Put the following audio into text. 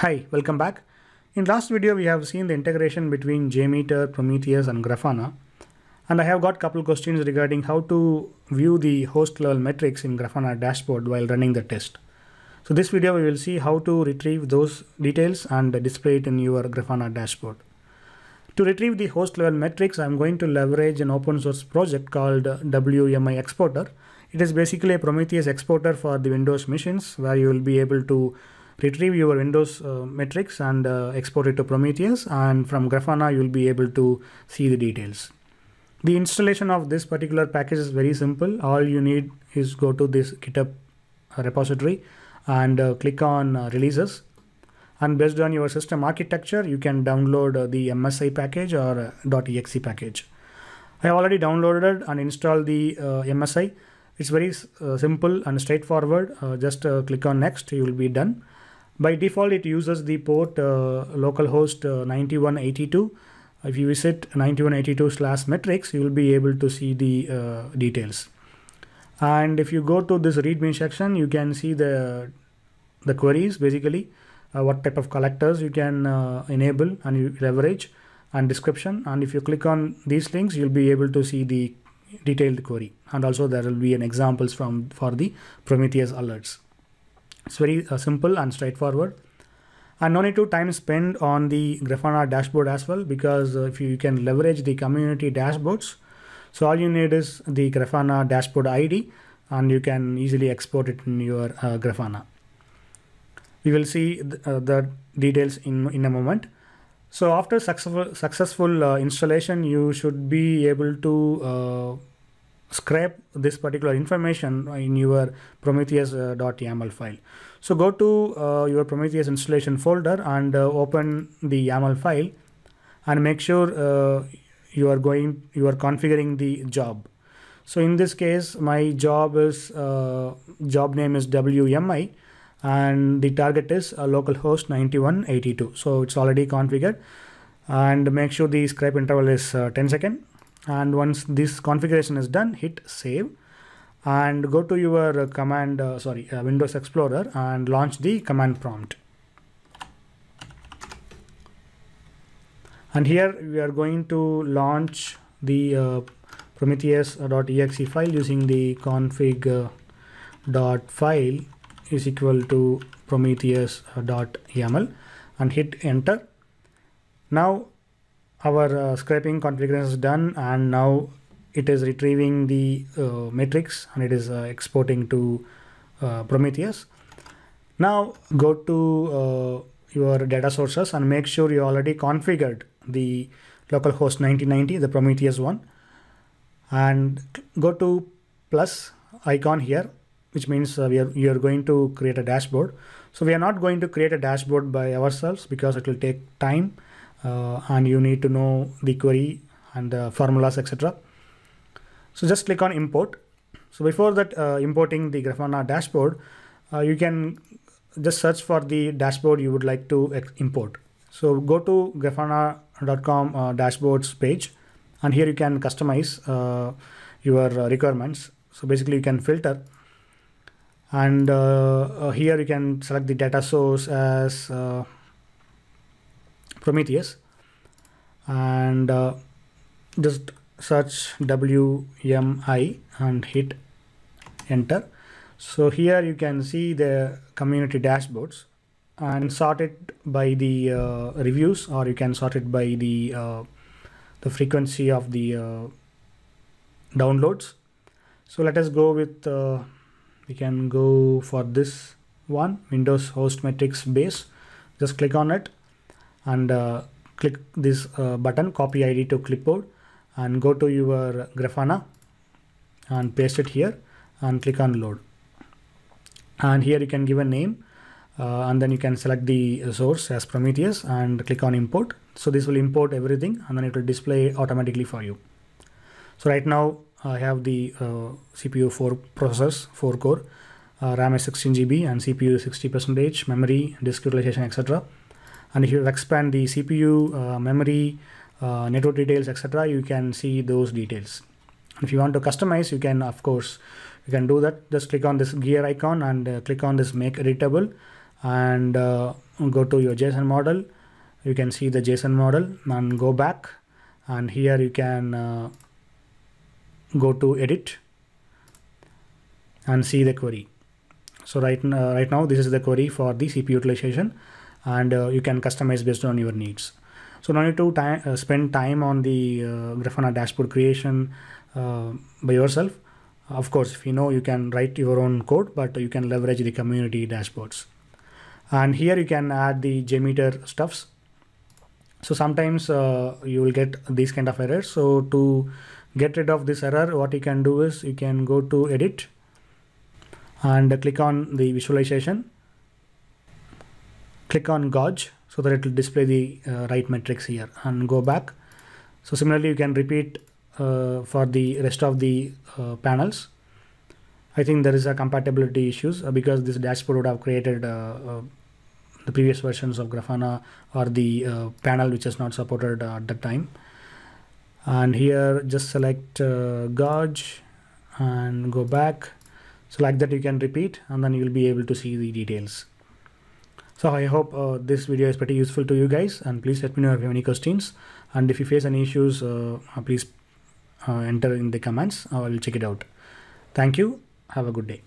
Hi, welcome back. In last video, we have seen the integration between JMeter, Prometheus and Grafana. And I have got couple questions regarding how to view the host level metrics in Grafana dashboard while running the test. So this video, we will see how to retrieve those details and display it in your Grafana dashboard. To retrieve the host level metrics, I'm going to leverage an open source project called WMI Exporter. It is basically a Prometheus exporter for the Windows machines where you will be able to retrieve your Windows uh, metrics and uh, export it to Prometheus and from Grafana you'll be able to see the details. The installation of this particular package is very simple. All you need is go to this GitHub repository and uh, click on uh, releases and based on your system architecture you can download uh, the MSI package or uh, .exe package. I have already downloaded and installed the MSI. It's very simple and straightforward. just click on next, you will be done by default, it uses the port uh, localhost uh, 9182. If you visit 9182 slash metrics, you will be able to see the uh, details. And if you go to this readme section, you can see the the queries basically, uh, what type of collectors you can uh, enable and leverage and description. And if you click on these links, you'll be able to see the detailed query. And also there will be an examples from for the Prometheus alerts. It's very uh, simple and straightforward. And no need to time spend on the Grafana dashboard as well because uh, if you, can leverage the community dashboards. So all you need is the Grafana dashboard ID and you can easily export it in your uh, Grafana. We will see th uh, the details in, in a moment. So after successful, successful uh, installation, you should be able to uh, scrape this particular information in your prometheus.yaml file. So go to uh, your Prometheus installation folder and uh, open the YAML file and make sure uh, you are going, you are configuring the job. So in this case, my job is, uh, job name is WMI and the target is a localhost 9182. So it's already configured and make sure the scrape interval is uh, 10 second and once this configuration is done hit save and go to your command uh, sorry uh, windows explorer and launch the command prompt. And here we are going to launch the uh, prometheus.exe file using the config uh, dot file is equal to prometheus.yaml and hit enter. Now our uh, scraping configuration is done and now it is retrieving the uh, metrics and it is uh, exporting to Prometheus. Now go to your data sources and make sure you already configured the localhost 9090, the Prometheus one, and go to plus icon here, which means uh, we are, you are going to create a dashboard. So we are not going to create a dashboard by ourselves because it will take time and you need to know the query and the formulas etc so just click on import. So before that uh, importing the grafana dashboard uh, you can just search for the dashboard you would like to import. So go to grafana.com uh, dashboards page and here you can customize uh, your uh, requirements. So basically you can filter. And here you can select the data source as Prometheus and uh, just search WMI and hit enter. So here you can see the community dashboards and sort it by the uh, reviews or you can sort it by the uh, the frequency of the uh, downloads. So let us go with uh, we can go for this one Windows host metrics base. Just click on it and uh, click this uh, button copy id to clipboard and go to your grafana and paste it here and click on load. And here you can give a name uh, and then you can select the source as prometheus and click on import. So this will import everything and then it will display automatically for you. So right now i have the uh, cpu 4 processors 4 core uh, ram is 16 gb and cpu 60 percentage memory disk utilization etc and if you expand the CPU, uh, memory, uh, network details, etc., you can see those details. If you want to customize, you can, of course, you can do that. Just click on this gear icon and uh, click on this make editable and uh, go to your JSON model. You can see the JSON model and go back and here you can uh, go to edit and see the query. So right, uh, right now this is the query for the CPU utilization and uh, you can customize based on your needs. So no need to time, uh, spend time on the uh, Grafana dashboard creation uh, by yourself. Of course, if you know, you can write your own code, but you can leverage the community dashboards. And here you can add the JMeter stuffs. So sometimes uh, you will get these kind of errors. So to get rid of this error, what you can do is you can go to edit and click on the visualization. Click on gauge so that it will display the uh, right metrics here and go back. So similarly, you can repeat uh, for the rest of the uh, panels. I think there is a compatibility issues uh, because this dashboard would have created uh, uh, the previous versions of Grafana or the panel which is not supported at the time. And here just select gauge and go back. So like that you can repeat and then you'll be able to see the details. So I hope uh, this video is pretty useful to you guys and please let me know if you have any questions and if you face any issues uh, please uh, enter in the comments I will check it out. Thank you. Have a good day.